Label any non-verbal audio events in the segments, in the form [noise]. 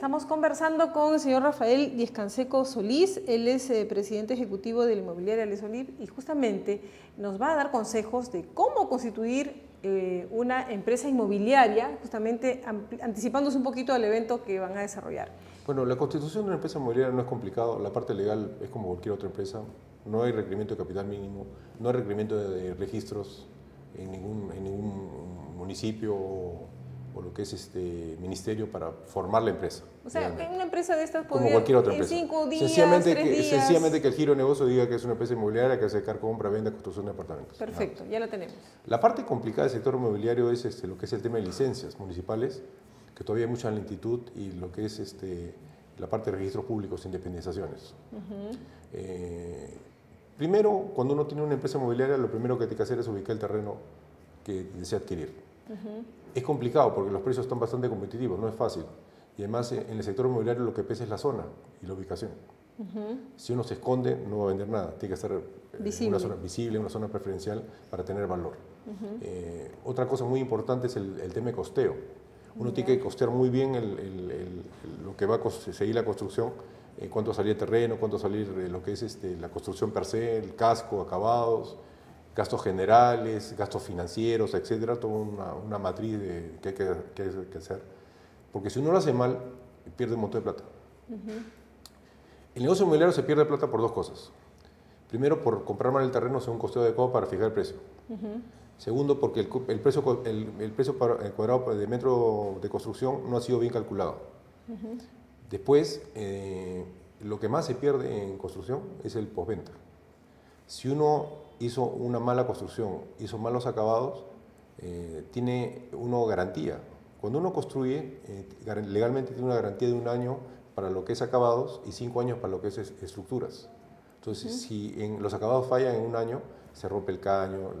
estamos conversando con el señor Rafael Diezcanseco Solís, él es eh, presidente ejecutivo de la inmobiliaria Les Oliv y justamente nos va a dar consejos de cómo constituir eh, una empresa inmobiliaria, justamente anticipándose un poquito al evento que van a desarrollar. Bueno, la constitución de una empresa inmobiliaria no es complicado, la parte legal es como cualquier otra empresa, no hay requerimiento de capital mínimo, no hay requerimiento de, registros en ningún, en ningún municipio o lo que es este ministerio para formar la empresa. O sea, una empresa de estas Como cualquier otra empresa. En cinco días, sencillamente, tres que, días. sencillamente que el giro de negocio diga que es una empresa inmobiliaria que hace compra, venta, construcción de apartamentos. Perfecto, ya la tenemos. La parte complicada del sector inmobiliario es este, lo que es el tema de licencias municipales, que todavía hay mucha lentitud, y lo que es este, la parte de registros públicos independizaciones. Eh, primero, cuando uno tiene una empresa inmobiliaria, lo primero que tiene que hacer es ubicar el terreno que desea adquirir. Es complicado porque los precios están bastante competitivos, no es fácil. Y además en el sector inmobiliario lo que pesa es la zona y la ubicación. Si uno se esconde no va a vender nada, tiene que estar en una zona visible, una zona preferencial para tener valor. Eh, otra cosa muy importante es el, tema de costeo. Uno tiene que costear muy bien lo que va a seguir la construcción, eh, cuánto salir el terreno, cuánto salir eh, lo que es este, la construcción per se, el casco, acabados, gastos generales, gastos financieros, etcétera, toda una, matriz de, que, hay que, hacer. Porque si uno lo hace mal, pierde un montón de plata. El negocio inmobiliario se pierde plata por dos cosas. Primero, por comprar mal el terreno según un costeo adecuado para fijar el precio. Segundo, porque el, precio, el, precio cuadrado de metro de construcción no ha sido bien calculado. Después, eh, lo que más se pierde en construcción es el postventa. Si uno hizo una mala construcción, hizo malos acabados, eh, tiene uno garantía. Cuando uno construye, eh, legalmente tiene una garantía de un año para lo que es acabados y cinco años para lo que es estructuras. Entonces, si en los acabados fallan en un año, se rompe el caño,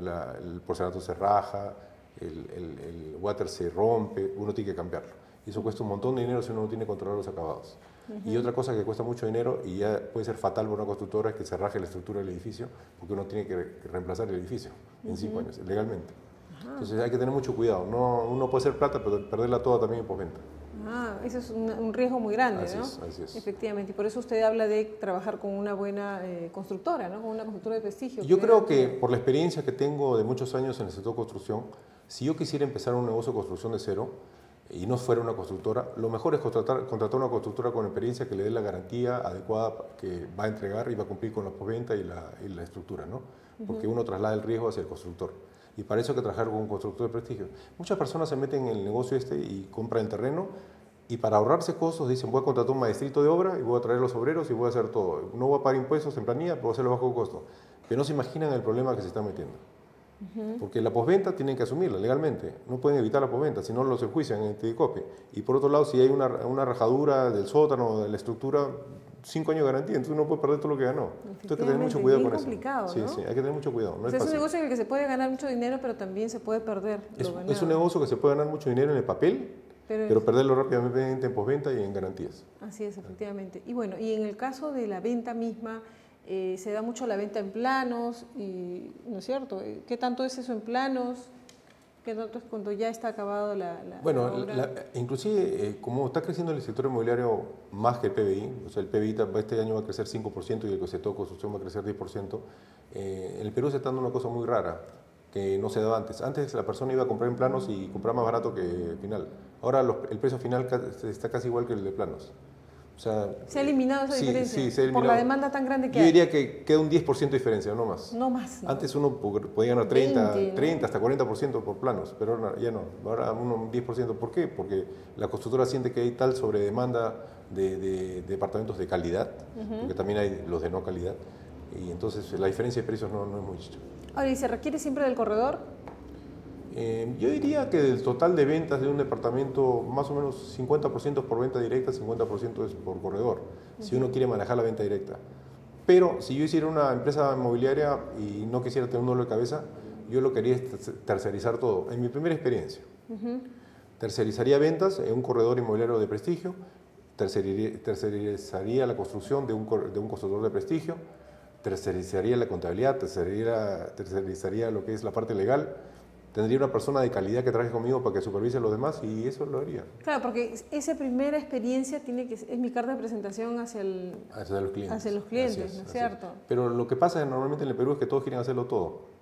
el porcelanato se raja, el, water se rompe, uno tiene que cambiarlo. Y eso cuesta un montón de dinero si uno no tiene controlado los acabados. Y otra cosa que cuesta mucho dinero y ya puede ser fatal para una constructora es que se raje la estructura del edificio porque uno tiene que reemplazar el edificio en cinco años, legalmente. Entonces hay que tener mucho cuidado. No, uno puede hacer plata, pero perderla toda también en postventa. Ah, eso es un, riesgo muy grande, así ¿no? Es, así es. Efectivamente, y por eso usted habla de trabajar con una buena eh, constructora, ¿no? Con una constructora de prestigio. Yo creo que por la experiencia que tengo de muchos años en el sector construcción, si yo quisiera empezar un negocio de construcción de cero, y no fuera una constructora, lo mejor es contratar, contratar una constructora con experiencia que le dé la garantía adecuada que va a entregar y va a cumplir con la postventa y la, y la estructura, ¿no? Porque uno traslada el riesgo hacia el constructor. Y para eso hay que trabajar con un constructor de prestigio. Muchas personas se meten en el negocio este y compran el terreno y para ahorrarse costos dicen voy a contratar un maestrito de obra y voy a traer los obreros y voy a hacer todo. No voy a pagar impuestos en planilla, pero voy a hacerlo bajo costo. Pero no se imaginan el problema que se están metiendo. Porque la posventa tienen que asumirla legalmente, no pueden evitar la posventa, si no los enjuician en el TICOPE. Y por otro lado, si hay una, una rajadura del sótano, de la estructura, cinco años de garantía, entonces uno puede perder todo lo que ganó. Entonces hay que tener mucho cuidado con eso. Sí, sí, hay que tener mucho cuidado. No es, un negocio en el que se puede ganar mucho dinero, pero también se puede perder. Es, es un negocio que se puede ganar mucho dinero en el papel, pero, perderlo rápidamente en posventa y en garantías. Así es, efectivamente. Y bueno, y en el caso de la venta misma, eh, se da mucho la venta en planos, y, ¿no es cierto? Eh, ¿Qué tanto es eso en planos? ¿Qué tanto es cuando ya está acabado la, la Bueno, inclusive eh, como está creciendo el sector inmobiliario más que el PBI, o sea, el PBI este año va a crecer 5% y el sector construcción va a crecer 10%, en el Perú se está dando una cosa muy rara que no se daba antes. Antes la persona iba a comprar en planos y compraba más barato que final. Ahora el precio final está casi igual que el de planos se ha eliminado esa diferencia por la demanda tan grande que Yo diría que queda un 10% de diferencia, no más. No más. Antes uno podía ganar 30, 30 hasta 40% por planos, pero ahora ya no. Ahora uno un 10%. ¿Por qué? Porque la constructora siente que hay tal sobredemanda de, de, departamentos de calidad, porque también hay los de no calidad, y entonces la diferencia de precios no, no es muy mucha. Ahora, ¿y se requiere siempre del corredor? Eh, yo diría que del total de ventas de un departamento, más o menos 50% por venta directa, 50% es por corredor, si uno quiere manejar la venta directa. Pero si yo hiciera una empresa inmobiliaria y no quisiera tener un dolor de cabeza, yo lo quería tercerizar todo, en mi primera experiencia. Tercerizaría ventas en un corredor inmobiliario de prestigio, tercerizaría la construcción de un, de un constructor de prestigio, tercerizaría la contabilidad, tercerizaría, tercerizaría lo que es la parte legal, tendría una persona de calidad que traje conmigo para que supervise a los demás y eso lo haría. Claro, porque esa primera experiencia tiene que es mi carta de presentación hacia, el, hacia los clientes. Hacia los clientes, ¿no es cierto? Pero lo que pasa normalmente en el Perú es que todos quieren hacerlo todo.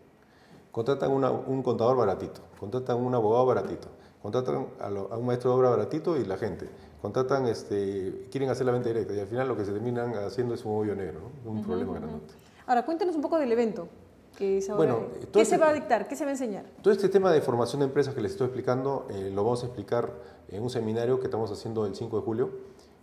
Contratan un contador baratito, contratan un abogado baratito, contratan a, un maestro de obra baratito y la gente. Contratan, este, quieren hacer la venta directa y al final lo que se terminan haciendo es un hoyo negro, un problema grande. Ahora, cuéntanos un poco del evento. Que bueno, ¿Qué se este va a dictar? ¿Qué se va a enseñar? Todo este tema de formación de empresas que les estoy explicando eh, lo vamos a explicar en un seminario que estamos haciendo el 5 de julio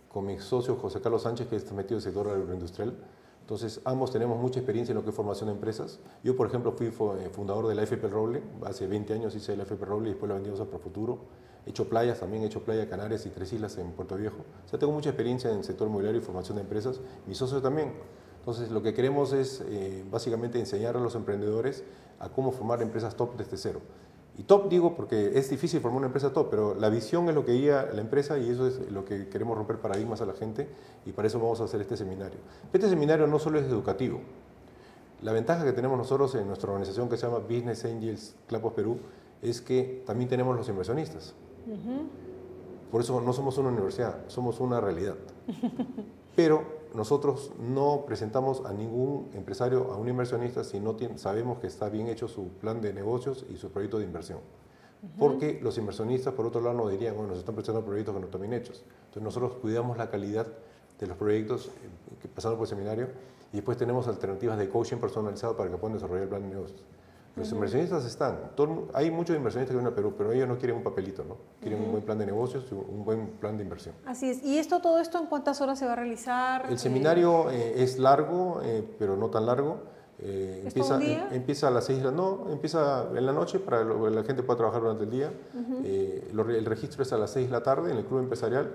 con mi socio José Carlos Sánchez, que está metido en el sector agroindustrial. Entonces, ambos tenemos mucha experiencia en lo que es formación de empresas. Yo, por ejemplo, fui eh, fundador de la FP Roble. Hace 20 años hice la FP Roble y después la vendimos a Profuturo. He hecho playas, también he hecho playa Canarias y Tres Islas en Puerto Viejo. O sea, tengo mucha experiencia en el sector inmobiliario y formación de empresas. Mi socio también. Entonces, lo que queremos es eh, básicamente enseñar a los emprendedores a cómo formar empresas top desde cero. Y top digo porque es difícil formar una empresa top, pero la visión es lo que guía la empresa y eso es lo que queremos romper paradigmas a la gente y para eso vamos a hacer este seminario. Este seminario no solo es educativo. La ventaja que tenemos nosotros en nuestra organización que se llama Business Angels Clapos Perú es que también tenemos los inversionistas. Por eso no somos una universidad, somos una realidad. [laughs] Pero nosotros no presentamos a ningún empresario, a un inversionista, si no sabemos que está bien hecho su plan de negocios y su proyecto de inversión. Porque los inversionistas, por otro lado, nos dirían, bueno, nos están presentando proyectos que no están bien hechos. Entonces nosotros cuidamos la calidad de los proyectos eh, que pasaron por el seminario y después tenemos alternativas de coaching personalizado para que puedan desarrollar el plan de negocios. Los inversionistas están, hay muchos inversionistas que vienen a Perú, pero ellos no quieren un papelito, ¿no? Quieren un buen plan de negocios, un buen plan de inversión. Así es. ¿Y esto, todo esto, en cuántas horas se va a realizar? El seminario eh, es largo, eh, pero no tan largo. Eh, empieza, empieza a las 6 de la no, empieza en la noche para que la gente pueda trabajar durante el día. el registro es a las 6 de la tarde en el club empresarial.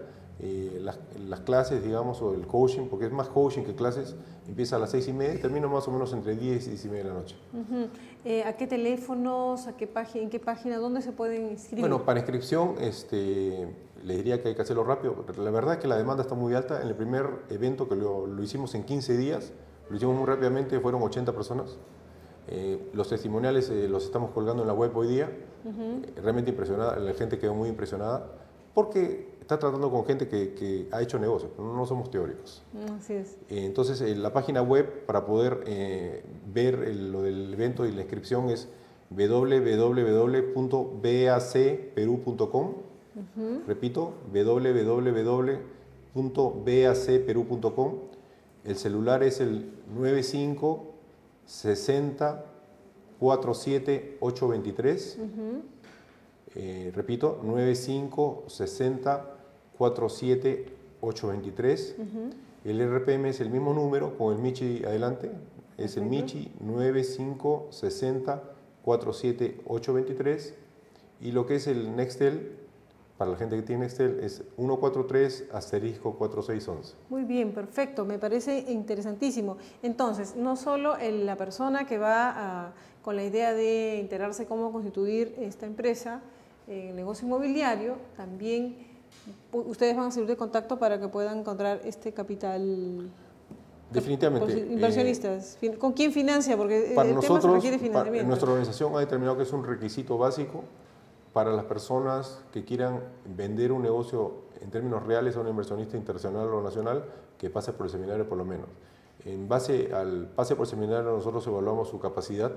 Las, las, clases, digamos, o el coaching, porque es más coaching que clases, empieza a las 6 y media y termina más o menos entre 10 y 10 y media de la noche. Eh, ¿A qué teléfonos, a qué página, en qué página, dónde se pueden inscribir? Bueno, para inscripción este, le diría que hay que hacerlo rápido. La verdad es que la demanda está muy alta. En el primer evento que lo, hicimos en 15 días, lo hicimos muy rápidamente, fueron 80 personas. Eh, los testimoniales eh, los estamos colgando en la web hoy día. realmente impresionada, la gente quedó muy impresionada porque está tratando con gente que, ha hecho negocios, no somos teóricos. Así es. Eh, entonces, la página web para poder eh, ver lo del evento y la inscripción es www.bacperú.com. Repito, www.bacperú.com. El celular es el 95 60 47 823. repito, 95 60 47823. El RPM es el mismo número con el Michi adelante. Es el Michi 9560 47823. Y lo que es el Nextel, para la gente que tiene Nextel, es 143 asterisco 4611. Muy bien, perfecto. Me parece interesantísimo. Entonces, no solo la persona que va con la idea de enterarse cómo constituir esta empresa, en el negocio inmobiliario, también ustedes van a servir de contacto para que puedan encontrar este capital Definitivamente. Inversionistas. ¿Con quién financia? Porque para nosotros, nuestra organización ha determinado que es un requisito básico para las personas que quieran vender un negocio en términos reales a un inversionista internacional o nacional que pase por el seminario por lo menos. En base al pase por el seminario nosotros evaluamos su capacidad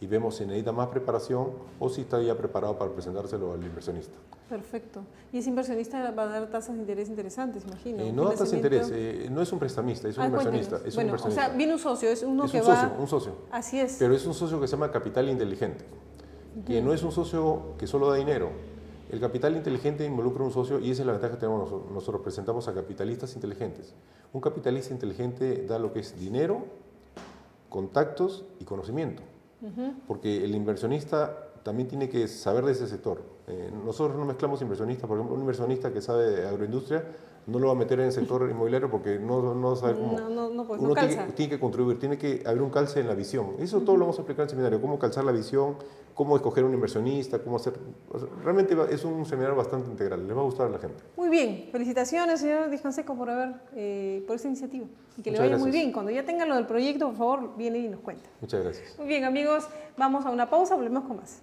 y vemos si necesita más preparación o si está ya preparado para presentárselo al inversionista. Perfecto. Y ese inversionista va a dar tasas de interés interesantes, imagino. Eh, no da tasas de interés, eh, no es un prestamista, es un ah, inversionista. Es bueno, un o sea, viene un socio, es uno es que un va... Socio, un socio. Así es. Pero es un socio que se llama capital inteligente, que no es un socio que solo da dinero. El capital inteligente involucra un socio y esa es la ventaja que tenemos nosotros. Nosotros presentamos a capitalistas inteligentes. Un capitalista inteligente da lo que es dinero, contactos y conocimiento porque el inversionista también tiene que saber de ese sector. Eh, nosotros no mezclamos inversionistas, por ejemplo, un inversionista que sabe de agroindustria no lo va a meter en el sector [laughs] inmobiliario porque no, no sabe cómo. No, no, pues, Uno tiene, tiene, que contribuir, tiene que haber un calce en la visión. Eso todo lo vamos a explicar en el seminario, cómo calzar la visión, cómo escoger un inversionista, cómo hacer... realmente es un seminario bastante integral, les va a gustar a la gente. Muy bien, felicitaciones señor Discanseco por haber, eh, por esta iniciativa y que le vaya muy bien. Cuando ya tengan lo del proyecto, por favor, viene y nos cuenta. Muchas gracias. Muy bien amigos, vamos a una pausa, volvemos con más.